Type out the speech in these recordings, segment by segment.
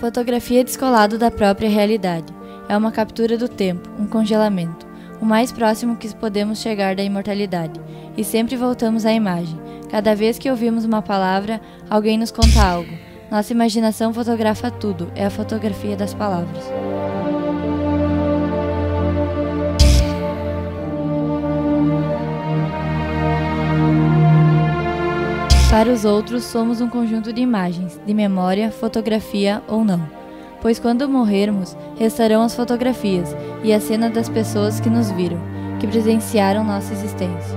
Fotografia descolado da própria realidade. É uma captura do tempo, um congelamento, o mais próximo que podemos chegar da imortalidade. E sempre voltamos à imagem. Cada vez que ouvimos uma palavra, alguém nos conta algo. Nossa imaginação fotografa tudo, é a fotografia das palavras. Para os outros, somos um conjunto de imagens, de memória, fotografia ou não. Pois quando morrermos, restarão as fotografias e a cena das pessoas que nos viram, que presenciaram nossa existência.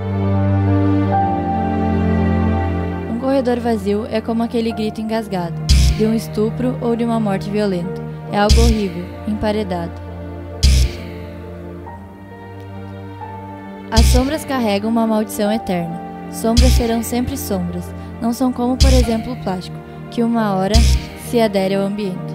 Um corredor vazio é como aquele grito engasgado, de um estupro ou de uma morte violenta. É algo horrível, emparedado. As sombras carregam uma maldição eterna. Sombras serão sempre sombras, não são como, por exemplo, o plástico, que uma hora se adere ao ambiente.